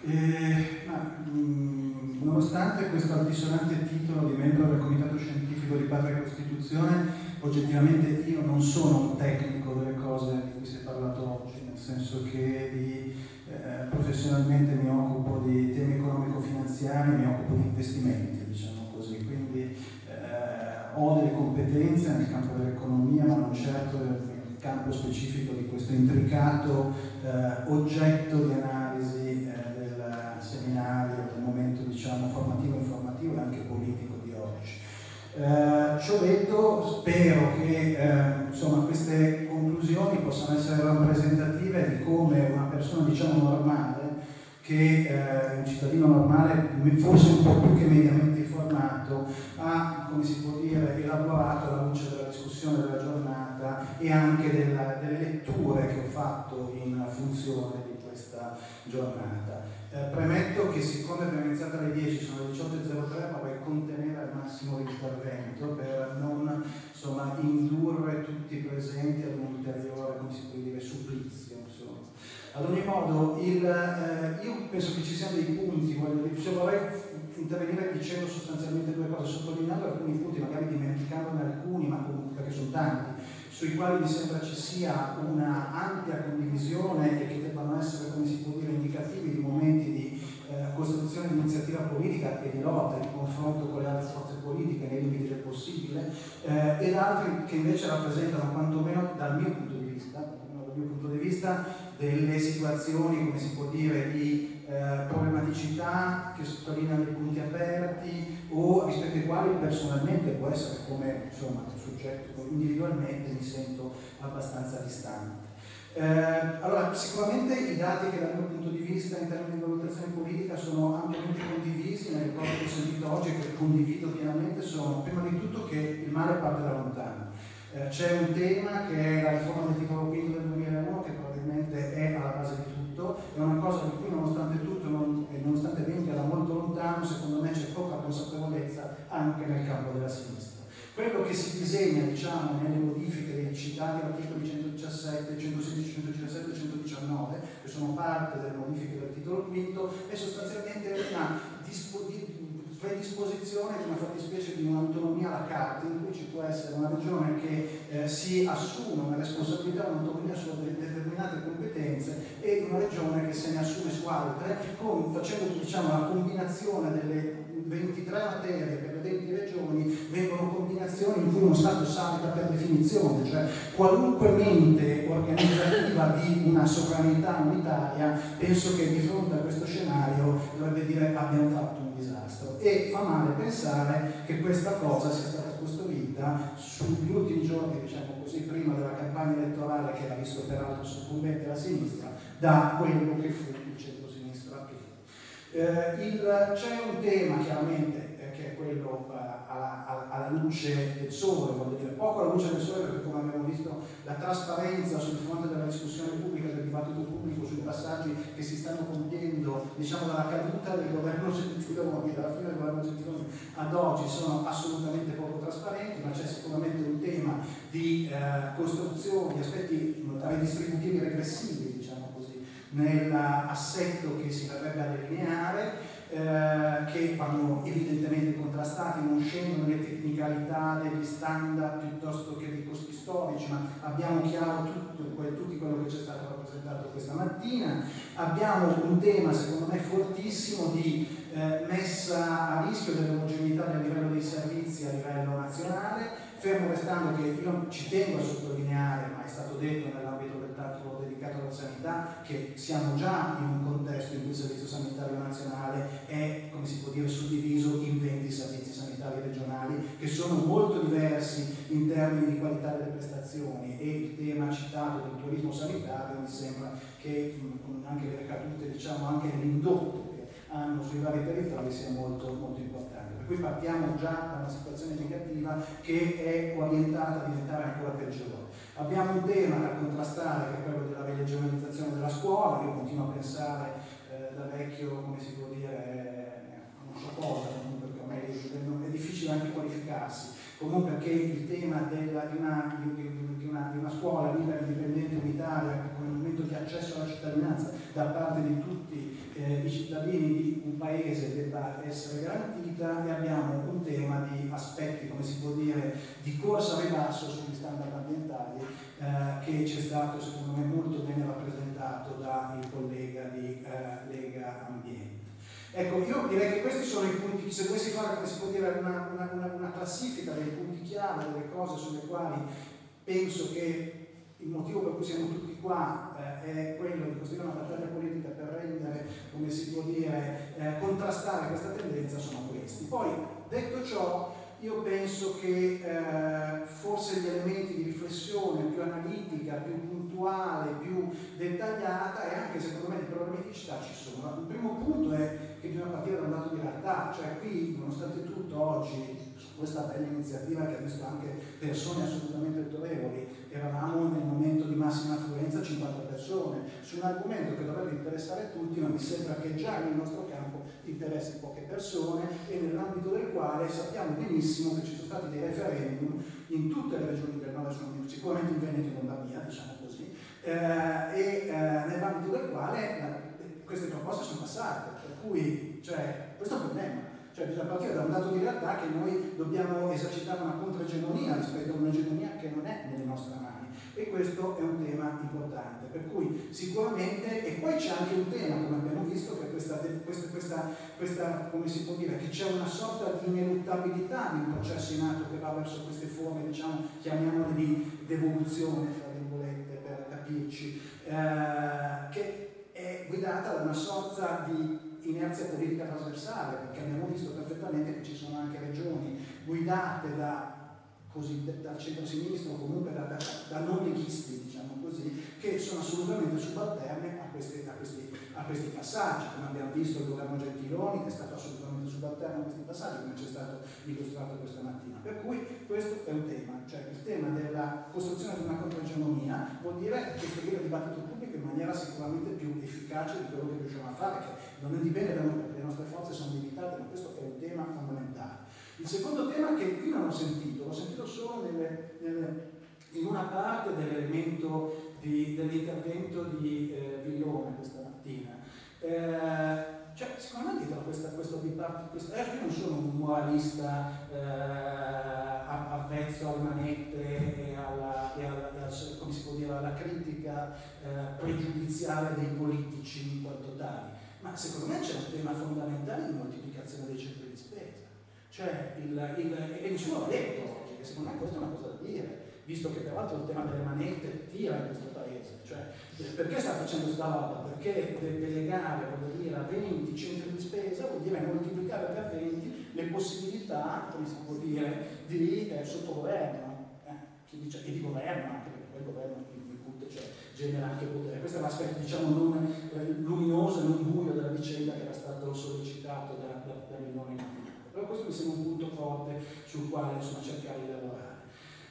Eh, ma, mh, nonostante questo altisonante titolo di membro del Comitato Scientifico di Patria Costituzione, oggettivamente io non sono un tecnico delle cose di cui si è parlato oggi, nel senso che di, eh, professionalmente mi occupo di temi economico-finanziari, mi occupo di investimenti, diciamo così, quindi eh, ho delle competenze nel campo dell'economia, ma non certo nel campo specifico di questo intricato eh, oggetto di analisi eh, seminario, del momento diciamo, formativo, informativo e anche politico di oggi. Eh, ciò detto, spero che eh, insomma, queste conclusioni possano essere rappresentative di come una persona diciamo, normale, che eh, un cittadino normale, forse un po' più che mediamente informato, ha, come si può dire, elaborato alla luce della discussione della giornata e anche della, delle letture che ho fatto in funzione di questa giornata. Eh, premetto che siccome abbiamo iniziato alle 10, sono le 18.03, ma vorrei contenere massimo l'intervento per non insomma, indurre tutti i presenti ad un ulteriore, come si può dire, supplizio. Insomma. Ad ogni modo, il, eh, io penso che ci siano dei punti, cioè vorrei intervenire dicendo sostanzialmente due cose, sottolineando alcuni punti, magari dimenticandone alcuni, ma comunque perché sono tanti sui quali mi sembra ci sia una ampia condivisione e che debbano essere, come si può dire, indicativi di momenti di eh, costruzione di iniziativa politica e di lotta, di confronto con le altre forze politiche nei limiti del possibile, eh, ed altri che invece rappresentano quantomeno dal mio punto di vista, dal mio punto di vista delle situazioni, come si può dire, di eh, problematicità che sottolineano dei punti aperti o rispetto ai quali personalmente può essere come insomma, soggetto individualmente mi sento abbastanza distante. Eh, allora, sicuramente i dati che dal mio punto di vista in termini di valutazione politica sono ampiamente condivisi nel ricordo che ho sentito oggi e che condivido pienamente sono prima di tutto che il male parte da lontano. Eh, c'è un tema che è la riforma del titolo quinto del 2001 che probabilmente è alla base di tutto è una cosa di cui nonostante tutto, non, e nonostante venga da molto lontano, secondo me c'è poca consapevolezza anche nel campo della sinistra. Quello che si disegna diciamo, nelle modifiche dei citati articoli 117, 116, 117 e 119, che sono parte delle modifiche del titolo quinto, è sostanzialmente una disposizione predisposizione di una fattispecie di un'autonomia alla carta in cui ci può essere una regione che eh, si assume una responsabilità, un'autonomia su determinate competenze e una regione che se ne assume su altre, con, facendo diciamo, la combinazione delle 23 materie per le 20 regioni vengono combinazioni in cui uno Stato salta per definizione, cioè qualunque mente organizzativa di una sovranità unitaria penso che di fronte a questo scenario dovrebbe dire abbiamo fatto un disastro. E fa male pensare che questa cosa sia stata costruita sugli ultimi giorni, diciamo così, prima della campagna elettorale che ha visto peraltro soccombente la sinistra, da quello che fu il centro-sinistra che fu. Eh, c'è un tema chiaramente eh, che è quello eh, alla, alla, alla, luce del sole, voglio dire, poco alla luce del sole perché come abbiamo visto la trasparenza sul fronte della discussione pubblica, del dibattito pubblico sui passaggi che si stanno compiendo diciamo dalla caduta del governo Gentiloni, dalla fine del governo Gentiloni ad oggi sono assolutamente poco trasparenti, ma c'è sicuramente un tema di eh, costruzioni, aspetti redistributivi regressivi, diciamo così, nell'assetto che si verrebbe a delineare eh, che vanno evidentemente contrastati, non scendono le tecnicalità degli standard piuttosto che dei costi storici, ma abbiamo chiaro tutto, tutti quello che ci è stato rappresentato questa mattina. Abbiamo un tema, secondo me, fortissimo di eh, messa a rischio dell'omogeneità del livello dei servizi a livello nazionale, fermo restando che io ci tengo a sottolineare, ma è stato detto tratto dedicato alla sanità, che siamo già in un contesto in cui il Servizio Sanitario Nazionale è, come si può dire, suddiviso in 20 servizi sanitari regionali, che sono molto diversi in termini di qualità delle prestazioni e il tema citato del turismo sanitario mi sembra che con anche le ricadute, diciamo, anche nell'indotto che hanno sui vari territori sia molto, molto importante cui partiamo già da una situazione negativa che è orientata a diventare ancora peggiore. Abbiamo un tema da contrastare che è quello della regionalizzazione della scuola, io continuo a pensare eh, da vecchio, come si può dire, non so cosa, comunque per me è difficile anche qualificarsi, comunque che il tema della, di, una, di, di, una, di, una, scuola libera, indipendente, unitaria, con un momento di accesso alla cittadinanza da parte di tutti eh, i cittadini paese debba essere garantita e abbiamo un tema di aspetti, come si può dire, di corsa ribasso sugli standard ambientali eh, che ci è stato secondo me molto bene rappresentato dal collega di eh, Lega Ambiente. Ecco, io direi che questi sono i punti, se dovessi fare come si può dire, una, una, una, una classifica dei punti chiave, delle cose sulle quali penso che il motivo per cui siamo tutti qua eh, è quello di costruire una battaglia politica per rendere, come si può dire, eh, contrastare questa tendenza sono questi. Poi, detto ciò, io penso che eh, forse gli elementi di riflessione più analitica, più puntuale, più dettagliata e anche secondo me di problematicità ci sono. Il primo punto è che bisogna partire da un dato di realtà, cioè qui nonostante tutto oggi su questa bella iniziativa che ha visto anche persone assolutamente autorevoli, eravamo nel momento di massima affluenza 50 persone, su un argomento che dovrebbe interessare tutti, ma mi sembra che già nel nostro interessi poche persone e nell'ambito del quale sappiamo benissimo che ci sono stati dei referendum in tutte le regioni del nord, sicuramente in Veneto e Lombardia, diciamo così, eh, e eh, nell'ambito del quale la, queste proposte sono passate, per cui cioè, questo è un problema. Cioè bisogna partire da un dato di realtà che noi dobbiamo esercitare una controegemonia rispetto a un'egemonia che non è nelle nostre mani e questo è un tema importante. Per cui sicuramente, e poi c'è anche un tema, come abbiamo visto, che questa, questa, questa, questa come si può dire, che c'è una sorta di ineluttabilità di un processo in atto che va verso queste forme, diciamo, chiamiamole di devoluzione, tra virgolette, per capirci, eh, che è guidata da una sorta di inerzia politica trasversale, perché abbiamo visto perfettamente che ci sono anche regioni guidate da così, centro-sinistra o comunque da, da, da, non leghisti, diciamo così, che sono assolutamente subalterne a questi, a, questi, a questi, passaggi, come abbiamo visto il governo Gentiloni è stato assolutamente subalterno a questi passaggi, come ci è stato illustrato questa mattina. Per cui questo è un tema, cioè il tema della costruzione di una controegemonia vuol dire costruire il dibattito pubblico in maniera sicuramente più efficace di quello che riusciamo a fare, che non è dipende da noi perché le nostre forze sono limitate, ma questo è un tema fondamentale. Il secondo tema che qui non ho sentito, l'ho sentito solo nelle, nelle, in una parte dell'elemento dell'intervento di eh, Villone questa mattina. Eh, cioè, secondo me dietro questa, questo dibattito, eh, io non sono un moralista eh, avvezzo alle manette e alla, e alla, dire, alla critica eh, pregiudiziale dei politici in quanto tali, ma secondo me c'è un tema fondamentale di moltiplicazione dei centri di spesa. Cioè, il, il, e nessuno l'ha detto secondo me questa è una cosa da dire, visto che peraltro il tema delle manette tira in questo paese. Cioè, perché sta facendo questa roba? Perché delegare vuol dire a 20 centri di spesa vuol dire moltiplicare per 20 le possibilità, come si può dire, di eh, sottogoverno, eh, dice, e di governo anche, perché poi il governo incute, cioè, genera anche potere. Questo è l'aspetto diciamo non eh, luminoso e non buio della vicenda che era stato sollecitato da, da, da Milone in però questo mi sembra un punto forte sul quale insomma, cercare di lavorare.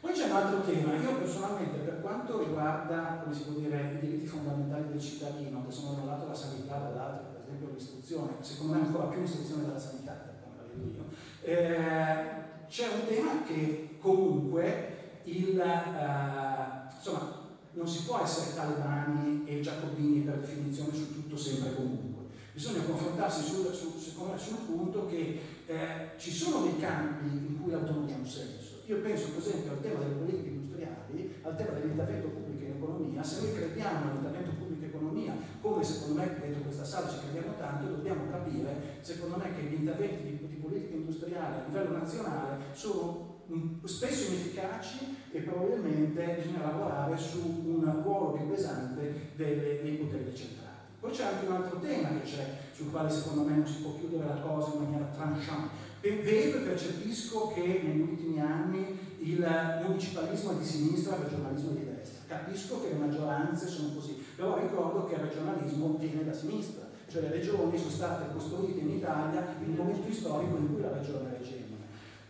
Poi c'è un altro tema, io personalmente per quanto riguarda, come si può dire, i diritti fondamentali del cittadino, che sono da un lato la sanità, dall'altro per esempio l'istruzione, secondo me ancora più l'istruzione della sanità, come la vedo io, eh, c'è un tema che comunque il, eh, insomma, non si può essere talebani e giacobini per definizione su tutto sempre comunque Bisogna confrontarsi sul, sul, sul, punto che eh, ci sono dei campi in cui l'autonomia ha un senso. Io penso per esempio al tema delle politiche industriali, al tema dell'intervento pubblico in economia, se noi crediamo all'intervento pubblico in economia, come secondo me dentro questa sala ci crediamo tanto, dobbiamo capire, secondo me, che gli interventi di, di politica industriale a livello nazionale sono spesso inefficaci e probabilmente bisogna lavorare su un ruolo più pesante dei poteri decentrali. Poi c'è anche un altro tema che c'è, sul quale secondo me non si può chiudere la cosa in maniera tranchant. Vedo e percepisco che negli ultimi anni il municipalismo è di sinistra e il regionalismo è di destra. Capisco che le maggioranze sono così, però ricordo che il regionalismo viene da sinistra, cioè le regioni sono state costruite in Italia in un momento storico in cui la regione reggeva.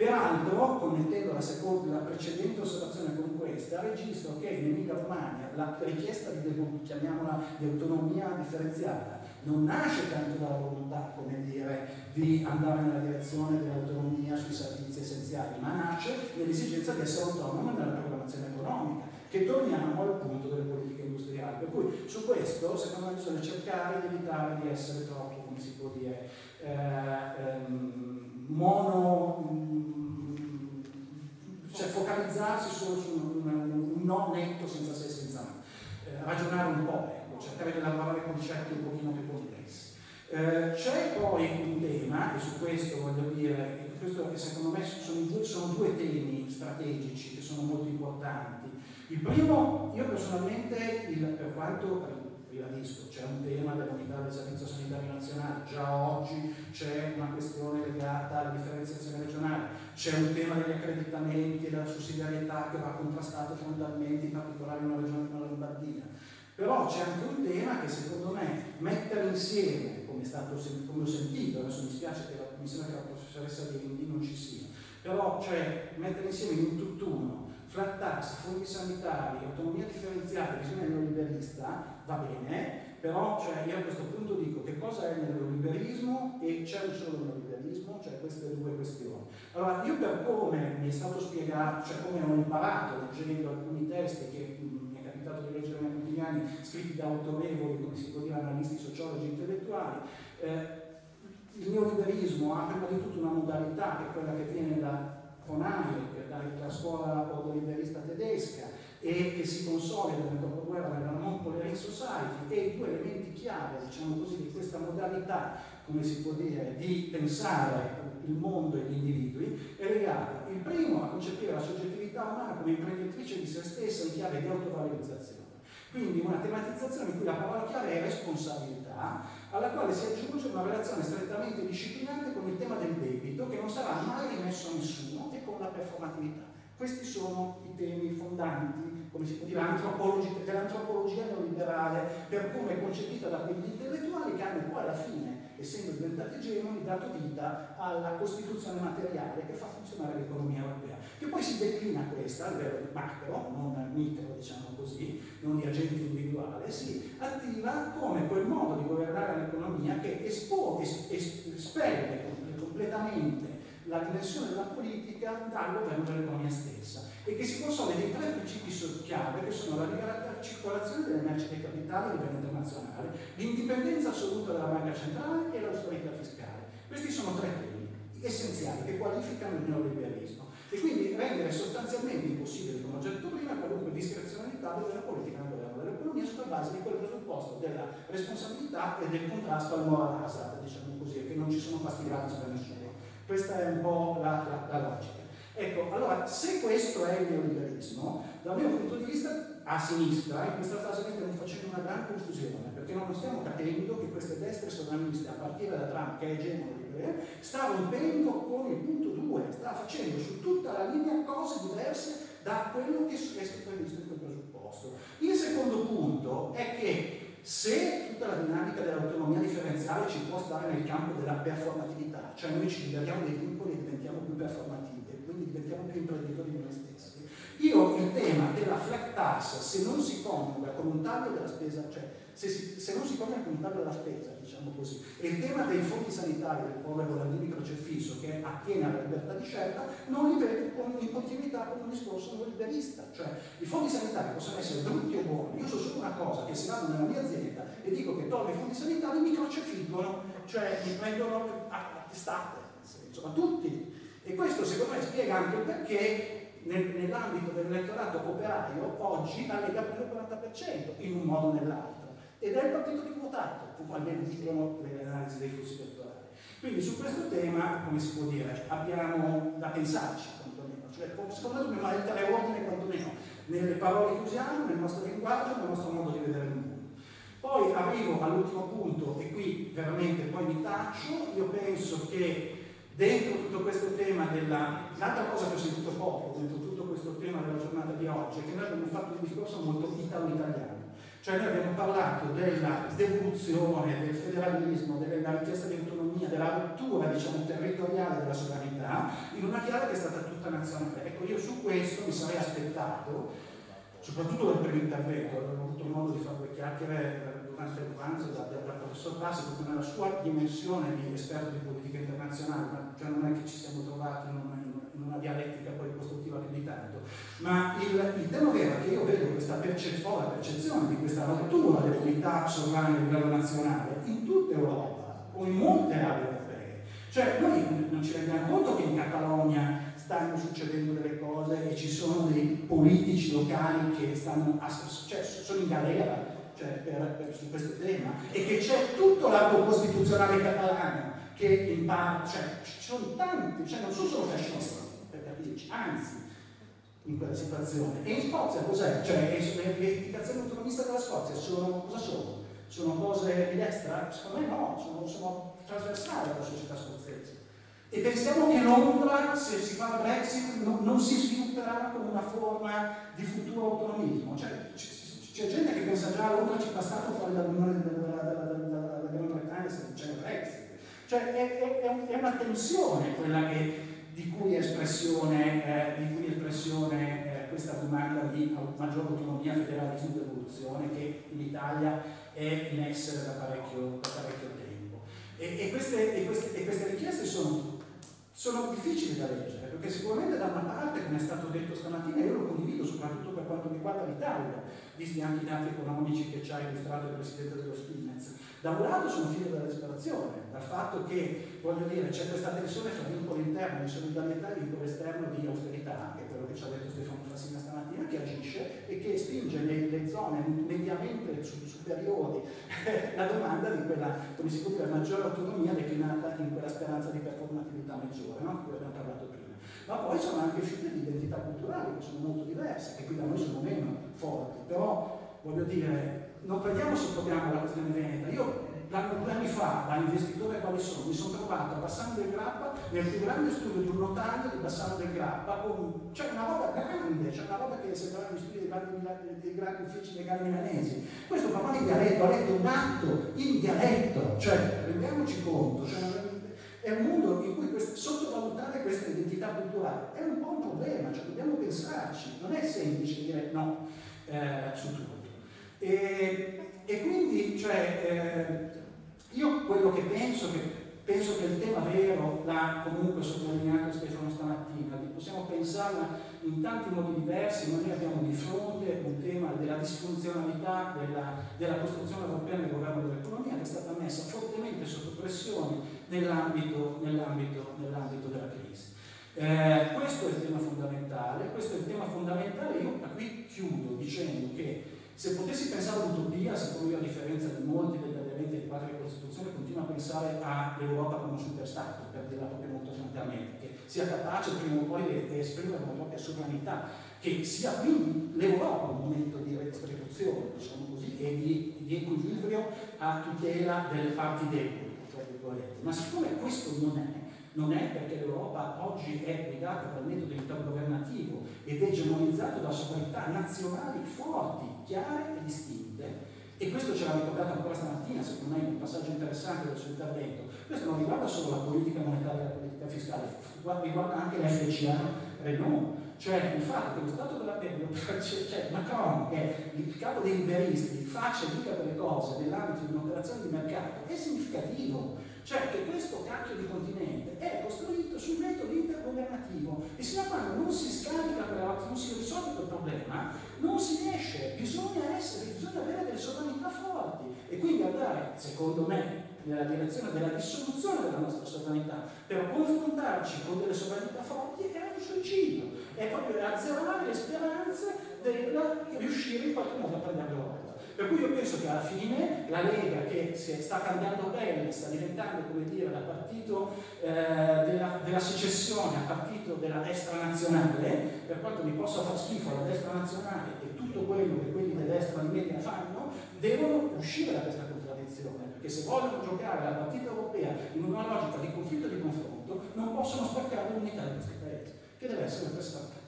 Peraltro, connettendo la, seconda, la precedente osservazione con questa, registro che in Emilia Romagna la richiesta di, di autonomia differenziata non nasce tanto dalla volontà, come dire, di andare nella direzione dell'autonomia sui servizi essenziali, ma nasce nell'esigenza di essere autonoma nella programmazione economica, che torniamo al punto delle politiche industriali. Per cui su questo, secondo me, bisogna cercare di evitare di essere troppo come si può dire, eh, ehm, mono, mm, cioè focalizzarsi solo su un, un, un no netto senza se senza no, eh, ragionare un po', ecco, cercare di lavorare concetti un pochino più complessi. Eh, c'è poi un tema, e su questo voglio dire, questo secondo me sono due, sono due temi strategici che sono molto importanti. Il primo, io personalmente, il, per quanto ribadisco, c'è un tema dell'unità del Servizio Sanitario Nazionale, già oggi c'è una questione legata alla differenziazione regionale, c'è un tema degli accreditamenti e della sussidiarietà che va contrastato frontalmente, in particolare in una regione come la Lombardia. Però c'è anche un tema che secondo me mettere insieme, come, stato, come ho sentito, adesso mi spiace che la, mi sembra che la professoressa di Indi non ci sia, però cioè mettere insieme in un tutt'uno flat tax, fondi sanitari, autonomia differenziata, visione neoliberista, va bene, però cioè, io a questo punto dico che cosa è il neoliberismo e c'è un solo neoliberismo, cioè queste due questioni. Allora, io per come mi è stato spiegato, cioè come ho imparato leggendo alcuni testi che mi è capitato di leggere nei quotidiani, scritti da autorevoli, come si può dire, analisti sociologi intellettuali, eh, il neoliberismo ha prima di tutto una modalità che è quella che viene da von Hayek, dalla scuola ordoliberista tedesca e che si consolida nel dopoguerra nella non-polaring society e i due elementi chiave, diciamo così, di questa modalità, come si può dire, di pensare il mondo e gli individui è legata, il primo, a concepire la soggettività umana come imprenditrice di se stessa in chiave di autovalorizzazione. Quindi una tematizzazione in cui la parola chiave è responsabilità, alla quale si aggiunge una relazione strettamente disciplinante con il tema del debito che non sarà mai rimesso a nessuno con la performatività. Questi sono i temi fondanti, come si può dire, dell'antropologia neoliberale, per come è concepita da quegli intellettuali che hanno poi alla fine essendo diventati egemoni, dato vita alla costituzione materiale che fa funzionare l'economia europea, che poi si declina questa a livello macro, non micro, diciamo così, non di agente individuale, si attiva come quel modo di governare l'economia che espone, es, es, espelle completamente la dimensione della politica dal governo dell'economia stessa e che si consolida in tre principi chiave che sono la libertà circolazione delle merci dei capitali a livello internazionale, l'indipendenza assoluta della banca centrale e l'austerità fiscale. Questi sono tre temi essenziali che qualificano il neoliberalismo e quindi rendere sostanzialmente impossibile, come ho detto prima, qualunque discrezionalità della politica nel governo dell'economia sulla base di quel presupposto della responsabilità e del contrasto al moral hazard, diciamo così, che non ci sono pasti gratis per nessuno. Questa è un po' la, la, la logica. Ecco, allora, se questo è il neoliberismo, dal mio punto di vista, a sinistra, in questa fase stiamo facendo una gran confusione, perché non stiamo capendo che queste destre sovraniste, a partire da Trump, che è egemono libero, sta rompendo con il punto 2, sta facendo su tutta la linea cose diverse da quello che è previsto in quel presupposto. Il secondo punto è che se tutta la dinamica dell'autonomia differenziale ci può stare nel campo della performatività, cioè noi ci liberiamo dei vincoli e diventiamo più performativi quindi diventiamo più imprenditori di noi stessi, io il tema della tax, se non si coniuga con un taglio della spesa, cioè se, si, se non si coniuga con un taglio della spesa, diciamo così, e il tema dei fondi sanitari del povero Vladimir Crocefisso che attiene alla libertà di scelta, non li vedo in continuità con un discorso neoliberista. Cioè i fondi sanitari possono essere brutti o buoni, io so solo una cosa, che se vado nella mia azienda e dico che tolgo i fondi sanitari mi crocefiggono, cioè mi prendono a testate, insomma tutti. E questo secondo me spiega anche perché nell'ambito dell'elettorato operaio oggi la Lega prende il 40% in un modo o nell'altro ed è il partito più votato, almeno dicono le analisi dei flussi elettorali. Quindi su questo tema, come si può dire, abbiamo da pensarci quantomeno, cioè secondo me dobbiamo mettere ordine quantomeno nelle parole che usiamo, nel nostro linguaggio, nel nostro modo di vedere il mondo. Poi arrivo all'ultimo punto e qui veramente poi mi taccio, io penso che dentro tutto questo tema della... L'altra cosa che ho sentito poco, dentro tutto questo tema della giornata di oggi, è che noi abbiamo fatto un discorso molto italo-italiano. Cioè noi abbiamo parlato della devoluzione, del federalismo, della richiesta di autonomia, della rottura diciamo, territoriale della sovranità, in una chiave che è stata tutta nazionale. Ecco, io su questo mi sarei aspettato, soprattutto dal primo intervento, avevo avuto modo di fare due chiacchiere durante il pranzo dal, dal professor proprio nella sua dimensione di esperto di politica internazionale, ma cioè non è che ci siamo trovati in una, in una dialettica poi costruttiva più di tanto, ma il, il tema vero è che io vedo questa perce- ho la percezione di questa rottura dell'unità sovrana a livello nazionale in tutta Europa o in Cioè noi non ci rendiamo conto che in Catalogna stanno succedendo delle cose e ci sono dei politici locali che stanno, cioè, sono in galera cioè, per, per, su questo tema e che c'è tutto l'arco costituzionale catalano che in parte, cioè ci sono tanti, cioè non sono solo fascisti per capirci, anzi in quella situazione. E in Scozia cos'è? Cioè le indicazioni autonomiste della Scozia sono, cosa sono? Sono cose di destra? Secondo me no, sono, sono trasversali alla società scozzese. E pensiamo che Londra, se si fa il Brexit, no, non si svilupperà come una forma di futuro autonomismo. Cioè, c'è gente che pensa già a Londra città-stato fuori dall'Unione della, Gran Bretagna se c'è il Brexit. Cioè è, è, è una tensione quella che, di cui è espressione, eh, di cui espressione eh, questa domanda di maggior autonomia, federalismo ed evoluzione che in Italia è in essere da parecchio, da parecchio tempo. E, e, queste, e, queste, e, queste, richieste sono, sono difficili da leggere, perché sicuramente da una parte, come è stato detto stamattina, io lo condivido soprattutto per quanto riguarda l'Italia, visti anche i dati economici che ci ha illustrato il Presidente dello Spinez. Da un lato sono figlio della disperazione, dal fatto che, voglio dire, c'è questa tensione fra vincolo interno di solidarietà e vincolo esterno di austerità, che è quello che ci ha detto Stefano Fassina stamattina, che agisce e che spinge nelle zone mediamente superiori la domanda di quella, come si può dire, maggiore autonomia declinata in quella speranza di performatività maggiore, no? di cui abbiamo parlato prima ma poi sono anche figlie di identità culturali che sono molto diverse, che qui da noi sono meno forti, però voglio dire, non prendiamo sotto gamba la questione veneta. Io due anni fa, da investitore quali sono, mi sono trovato a Bassano del Grappa, nel più grande studio di un notaio di Bassano del Grappa, con c'è una roba grande, c'è una roba che sembrava gli studi dei grandi, dei grandi uffici legali milanesi. Questo parlava in dialetto, ha letto un atto in dialetto, cioè rendiamoci conto, cioè, è un mondo in cui culturale è un po' un problema, cioè dobbiamo pensarci, non è semplice dire no eh, su tutto. E, e quindi, cioè, eh, io quello che penso, che penso che il tema vero l'ha comunque sottolineato Stefano stamattina, possiamo pensarla in tanti modi diversi, ma noi abbiamo di fronte un tema della disfunzionalità della, della costruzione europea nel governo dell'economia che è stata messa fortemente sotto pressione nell'ambito, nell'ambito, nell'ambito della crisi. Eh, questo è il tema fondamentale, questo è il tema fondamentale, io qui chiudo dicendo che se potessi pensare all'utopia, secondo io a differenza di molti degli elementi di patria Costituzione, continuo a pensare all'Europa come un superstato, per dirla proprio molto francamente, che sia capace prima o poi di esprimere una propria sovranità, che sia quindi l'Europa un momento di redistribuzione, diciamo così, e di, di equilibrio a tutela delle parti deboli, Ma siccome questo non è, non è perché l'Europa oggi è guidata dal metodo intergovernativo ed è egemonizzata da sovranità nazionali forti, chiare e distinte, e questo ce l'ha ricordato ancora stamattina, secondo me, un passaggio interessante del suo intervento. Questo non riguarda solo la politica monetaria e la politica fiscale, riguarda anche l'FCA Renault, cioè il fatto che lo Stato della cioè Macron, che è il capo dei liberisti, faccia e dica delle cose nell'ambito di un'operazione di mercato, è significativo. Cioè che questo cacchio di continente è costruito sul metodo intergovernativo e sino a quando non si scarica quella non si risolve quel problema, non si riesce, bisogna essere, bisogna avere delle sovranità forti e quindi andare, secondo me, nella direzione della dissoluzione della nostra sovranità, per confrontarci con delle sovranità forti è un suicidio, è proprio azzerare le speranze di riuscire in qualche modo a prendere l'Europa. Per cui io penso che alla fine la Lega che sta cambiando bene, sta diventando come dire da partito eh, della, della, secessione a partito della destra nazionale, per quanto mi possa far schifo la destra nazionale e tutto quello che quelli della destra di media fanno, devono uscire da questa contraddizione, perché se vogliono giocare la partita europea in una logica di conflitto e di confronto, non possono spaccare l'unità di questo paese, che deve essere questa